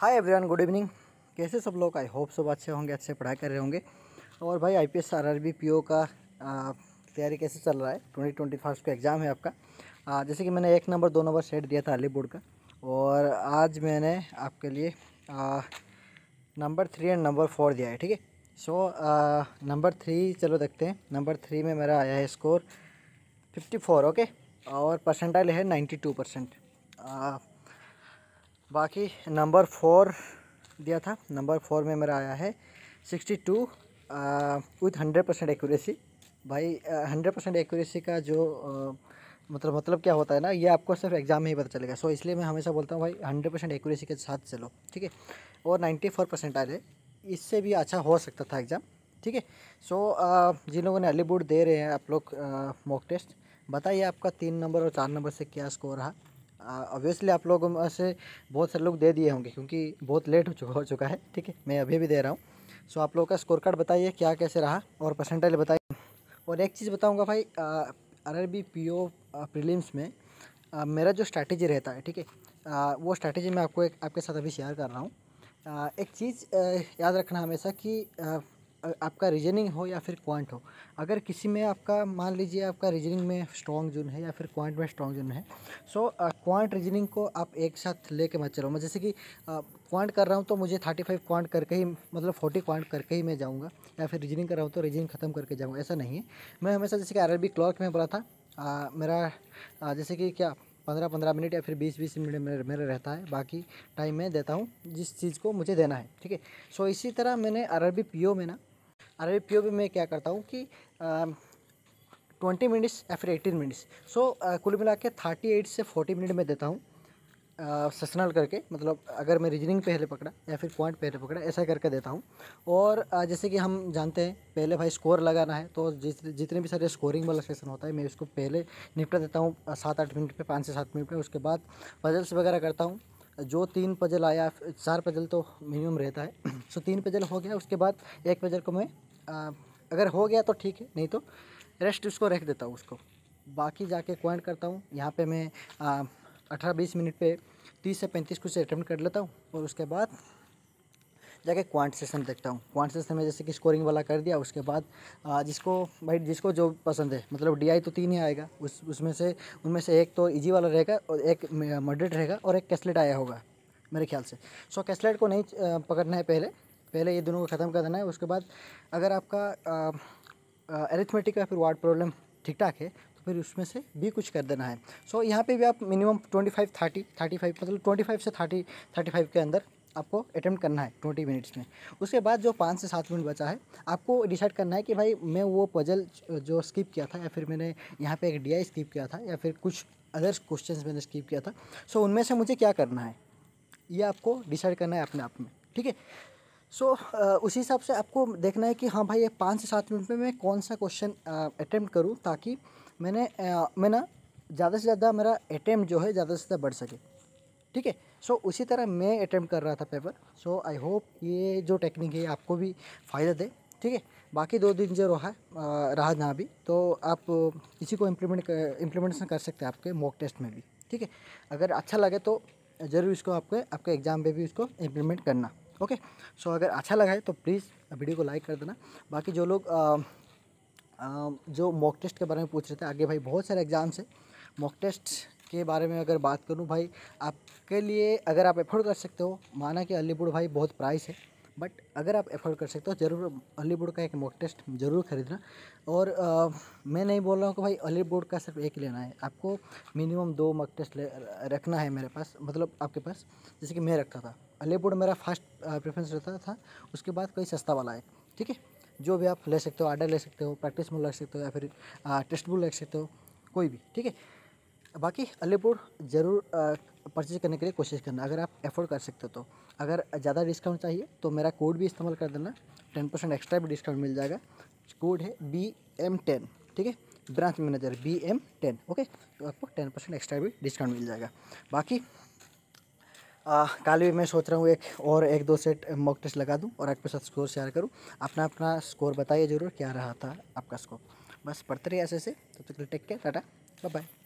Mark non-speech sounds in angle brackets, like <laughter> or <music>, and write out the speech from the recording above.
Hi everyone good evening कैसे सब लोग? आई होप सब अच्छे होंगे अच्छे पढ़ाई कर रहे होंगे। और भाई I P S R R B P O का तैयारी कैसे चल रहा है? ट्वेंटी ट्वेंटी फ़र्स्ट का एग्ज़ाम है आपका। आ, जैसे कि मैंने एक नंबर दो नंबर सेट दिया था अली बोर्ड का। और आज मैंने आपके लिए number three and number four दिया है ठीक है? सो नंबर थ्री चलो देखते हैं। नंबर थ्री में मेरा आया है स्कोर फिफ्टी फोर ओके और परसेंटाइल है नाइन्टी टू परसेंट बाकी नंबर फोर दिया था नंबर फोर में मेरा आया है sixty two with hundred percent accuracy भाई हंड्रेड परसेंट एक्यूरेसी का जो आ, मतलब मतलब क्या होता है ना ये आपको सिर्फ़ एग्ज़ाम में ही पता चलेगा। सो so, इसलिए मैं हमेशा बोलता हूँ भाई हंड्रेड परसेंट एक्यूरेसी के साथ चलो ठीक है? और नाइन्टी फोर परसेंट आए इससे भी अच्छा हो सकता था एग्ज़ाम ठीक है? सो जिन लोगों ने अली बोर्ड दे रहे हैं आप लोग मॉक टेस्ट बताइए आपका तीन नंबर और चार नंबर से क्या स्कोर रहा। ऑब्वियसली आप लोगों में से बहुत सारे लोग दे दिए होंगे क्योंकि बहुत लेट हो चुका हो चुका है ठीक है? मैं अभी भी दे रहा हूँ। सो आप लोगों का स्कोर कार्ड बताइए क्या कैसे रहा? और परसेंटेज बताइए। और एक चीज़ बताऊँगा भाई R R B P O prelims में आ, मेरा जो स्ट्रैटेजी रहता है ठीक है? वो स्ट्रैटेजी मैं आपको एक आपके साथ अभी शेयर कर रहा हूँ। एक चीज़ याद रखना हमेशा कि आपका रीजनिंग हो या फिर क्वांट हो। अगर किसी में आपका मान लीजिए आपका रीजनिंग में स्ट्रॉन्ग जोन है या फिर क्वांट में स्ट्रॉन्ग जोन है सो क्वांट रीजनिंग को आप एक साथ लेके मत चलो। मैं जैसे कि क्वांट कर रहा हूँ तो मुझे थर्टी फाइव क्वांट करके ही मतलब फोर्टी क्वांट करके ही मैं जाऊँगा या फिर रीजनिंग कर रहा हूँ तो रीजनिंग ख़त्म करके जाऊँगा ऐसा नहीं है। मैं हमेशा जैसे कि आर क्लर्क में बोला था आ, मेरा आ, जैसे कि क्या पंद्रह पंद्रह मिनट या फिर बीस बीस मिनट मेरे मेरा रहता है बाकी टाइम मैं देता हूँ जिस चीज़ को मुझे देना है ठीक है? सो इसी तरह मैंने आर आर में ना अरे पी में क्या करता हूँ कि ट्वेंटी मिनट्स या फिर एटीन मिनट्स। सो कुल मिला के थर्टी एट से फोर्टी मिनट में देता हूँ सेशनल करके मतलब अगर मैं रीजनिंग पहले पकड़ा या फिर पॉइंट पहले पकड़ा, ऐसा करके देता हूँ। और जैसे कि हम जानते हैं, पहले भाई स्कोर लगाना है तो जिस जितने भी सारे स्कोरिंग वाला सेशन होता है, मैं उसको पहले निपटा देता हूँ सात आठ मिनट पे, पाँच से सात मिनट पे, उसके बाद पजल्स वगैरह करता हूँ। जो तीन पजल आया, चार पजल तो मिनिमम रहता है। <clears throat> सो, तीन पजल हो गया, उसके बाद एक पजल को मैं अगर हो गया तो ठीक है, नहीं तो रेस्ट उसको रख देता हूँ उसको। बाकी जाके क्वाइंट करता हूँ, यहाँ पे मैं अठारह बीस मिनट पे तीस से पैंतीस कुछ अटैम्प्ट कर लेता हूँ और उसके बाद जाके क्वांट सेशन देखता हूँ। क्वांट सेशन में जैसे कि स्कोरिंग वाला कर दिया, उसके बाद जिसको, भाई जिसको जो पसंद है मतलब डीआई तो तीन ही आएगा, उस, उसमें से, उनमें से एक तो इजी वाला रहेगा और एक मॉडरेट रहेगा और एक कैसलेट आया होगा, मेरे ख्याल से। सो कैसलेट को नहीं पकड़ना है पहले। पहले ये दोनों को ख़त्म कर देना है उसके बाद अगर आपका एरिथमेटिक या फिर वार्ड प्रॉब्लम ठीक ठाक है तो फिर उसमें से भी कुछ कर देना है। सो so, यहाँ पे भी आप minimum twenty five thirty thirty five मतलब ट्वेंटी फाइव से थर्टी थर्टी फाइव के अंदर आपको अटैम्प्ट करना है ट्वेंटी मिनट्स में। उसके बाद जो पाँच से सात मिनट बचा है आपको डिसाइड करना है कि भाई मैं वो पजल जो स्किप किया था या फिर मैंने यहाँ पे एक डी स्किप किया था या फिर कुछ अदर्स क्वेश्चन मैंने स्किप किया था सो so, उनमें से मुझे क्या करना है? ये आपको डिसाइड करना है अपने आप में ठीक है? सो so, uh, उसी हिसाब से आपको देखना है कि हाँ भाई ये पाँच से सात मिनट में मैं कौन सा क्वेश्चन अटैम्प्ट करूँ ताकि मैंने uh, मैं ना ज़्यादा से ज़्यादा मेरा अटैम्प्ट जो है ज़्यादा से ज़्यादा बढ़ सके। ठीक है? सो उसी तरह मैं अटैम्प्ट कर रहा था पेपर सो आई होप ये जो टेक्निक है आपको भी फ़ायदा दे। ठीक है? बाकी दो दिन जो रहा रहा ना भी तो आप इसी को इम्प्लीमेंट इम्प्लीमेंटेशन कर सकते हैं आपके मॉक टेस्ट में भी। ठीक है? अगर अच्छा लगे तो ज़रूर इसको आपके आपके एग्ज़ाम पे भी इसको इम्प्लीमेंट करना। ओके? सो अगर अच्छा लगा है तो प्लीज़ वीडियो को लाइक कर देना। बाकी जो लोग जो मॉक टेस्ट के बारे में पूछ रहे थे आगे भाई बहुत सारे एग्ज़ाम्स हैं। मॉक टेस्ट के बारे में अगर बात करूँ भाई आपके लिए अगर आप एफोर्ड कर सकते हो माना कि अलीपुर भाई बहुत प्राइस है बट अगर आप एफोर्ड कर सकते हो ज़रूर अलीपुर का एक मॉक टेस्ट ज़रूर खरीदना। और आ, मैं नहीं बोल रहा हूँ कि भाई अलीपुर का सिर्फ़ एक लेना है। आपको मिनिमम दो मॉक टेस्ट रखना है मेरे पास मतलब आपके पास जैसे कि मैं रखता था। अलीपुर मेरा फ़र्स्ट प्रेफरेंस रहता था। उसके बाद कोई सस्ता वाला है, ठीक है? जो भी आप ले सकते हो आर्डर ले सकते हो प्रैक्टिस में लग सकते हो, या फिर टेस्ट बुक ले सकते हो, कोई भी, ठीक है? बाकी अलीपुर ज़रूर परचेज करने के लिए कोशिश करना। अगर आप एफोर्ड कर सकते हो तो। अगर ज़्यादा डिस्काउंट चाहिए तो मेरा कोड भी इस्तेमाल कर देना। टेन परसेंट एक्स्ट्रा भी डिस्काउंट मिल जाएगा। कोड है बी एम टेन ठीक है? Branch manager B M ten okay तो आपको टेन परसेंट एक्स्ट्रा भी डिस्काउंट मिल जाएगा। बाकी कल भी मैं सोच रहा हूँ एक और, एक दो सेट मॉक टेस्ट लगा दूँ और आपके साथ स्कोर शेयर करूँ। अपना अपना स्कोर बताइए ज़रूर क्या रहा था आपका स्कोर बस पढ़ते रहिए ऐसे ऐसे तब तक take care tata bye bye